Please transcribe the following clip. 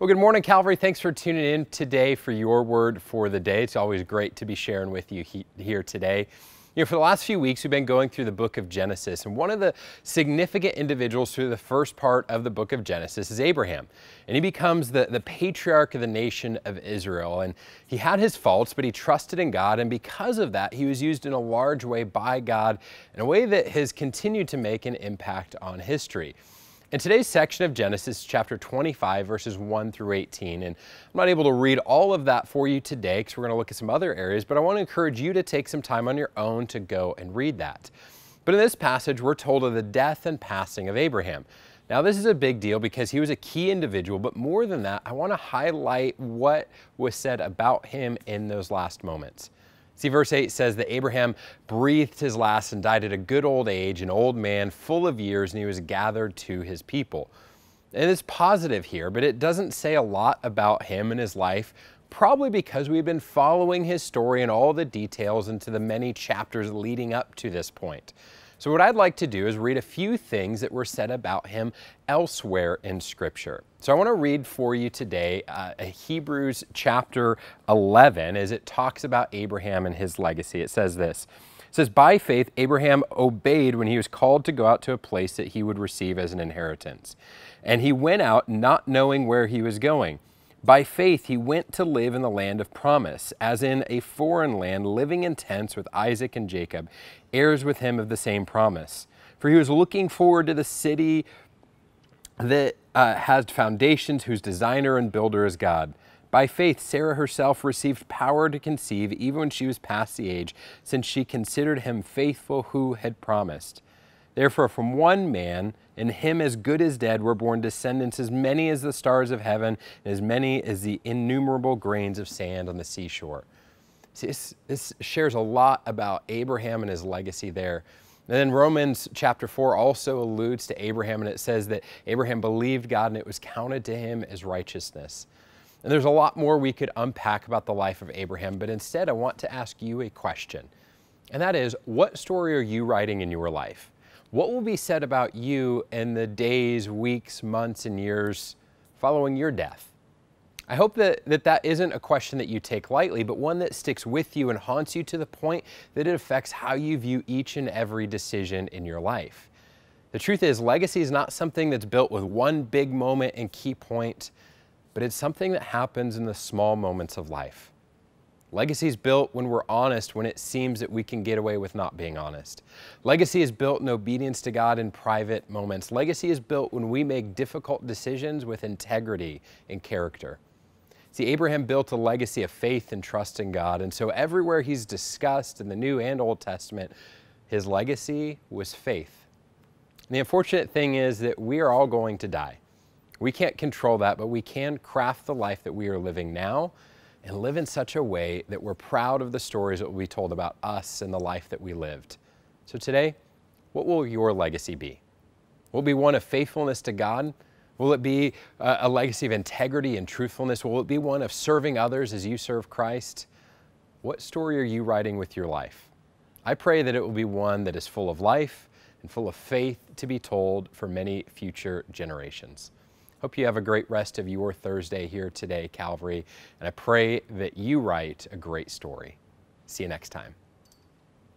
Well, good morning, Calvary. Thanks for tuning in today for your word for the day. It's always great to be sharing with you he here today. You know, for the last few weeks, we've been going through the book of Genesis, and one of the significant individuals through the first part of the book of Genesis is Abraham. And he becomes the, the patriarch of the nation of Israel. And he had his faults, but he trusted in God, and because of that, he was used in a large way by God in a way that has continued to make an impact on history. In today's section of Genesis, chapter 25, verses 1 through 18, and I'm not able to read all of that for you today because we're going to look at some other areas, but I want to encourage you to take some time on your own to go and read that. But in this passage, we're told of the death and passing of Abraham. Now, this is a big deal because he was a key individual, but more than that, I want to highlight what was said about him in those last moments. See, verse 8 says that Abraham breathed his last and died at a good old age, an old man full of years, and he was gathered to his people. And it's positive here, but it doesn't say a lot about him and his life, probably because we've been following his story and all the details into the many chapters leading up to this point. So, what I'd like to do is read a few things that were said about him elsewhere in Scripture. So, I want to read for you today uh, Hebrews chapter 11 as it talks about Abraham and his legacy. It says this. It says, By faith, Abraham obeyed when he was called to go out to a place that he would receive as an inheritance. And he went out not knowing where he was going. By faith, he went to live in the land of promise, as in a foreign land, living in tents with Isaac and Jacob, heirs with him of the same promise. For he was looking forward to the city that uh, has foundations, whose designer and builder is God. By faith, Sarah herself received power to conceive even when she was past the age, since she considered him faithful who had promised. Therefore, from one man, in him as good as dead, were born descendants as many as the stars of heaven, and as many as the innumerable grains of sand on the seashore. See, this, this shares a lot about Abraham and his legacy there. And then Romans chapter 4 also alludes to Abraham, and it says that Abraham believed God and it was counted to him as righteousness. And there's a lot more we could unpack about the life of Abraham, but instead I want to ask you a question. And that is, what story are you writing in your life? What will be said about you in the days, weeks, months, and years following your death? I hope that, that that isn't a question that you take lightly, but one that sticks with you and haunts you to the point that it affects how you view each and every decision in your life. The truth is, legacy is not something that's built with one big moment and key point, but it's something that happens in the small moments of life. Legacy is built when we're honest when it seems that we can get away with not being honest. Legacy is built in obedience to God in private moments. Legacy is built when we make difficult decisions with integrity and character. See, Abraham built a legacy of faith and trust in God, and so everywhere he's discussed in the New and Old Testament, his legacy was faith. And the unfortunate thing is that we are all going to die. We can't control that, but we can craft the life that we are living now and live in such a way that we're proud of the stories that will be told about us and the life that we lived. So today, what will your legacy be? Will it be one of faithfulness to God? Will it be uh, a legacy of integrity and truthfulness? Will it be one of serving others as you serve Christ? What story are you writing with your life? I pray that it will be one that is full of life and full of faith to be told for many future generations. Hope you have a great rest of your Thursday here today, Calvary, and I pray that you write a great story. See you next time.